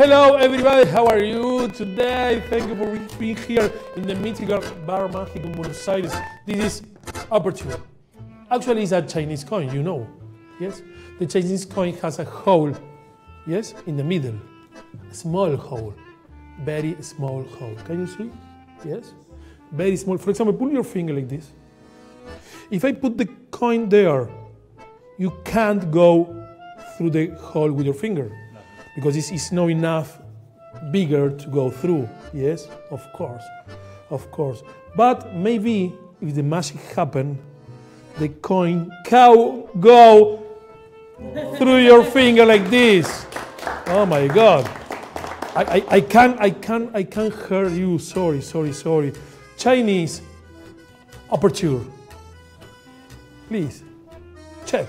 Hello everybody, how are you today? Thank you for being here in the mythical Bar Mágico in Buenos Aires. This is Aperture. Actually, it's a Chinese coin, you know. Yes? The Chinese coin has a hole, yes, in the middle. A small hole. Very small hole. Can you see? Yes? Very small. For example, pull your finger like this. If I put the coin there, you can't go through the hole with your finger because it's, it's not enough bigger to go through. Yes, of course, of course. But maybe if the magic happen, the coin can go through your finger like this. Oh my God. I, I, I can't I can't I can't hear you. Sorry, sorry, sorry. Chinese aperture. Please check.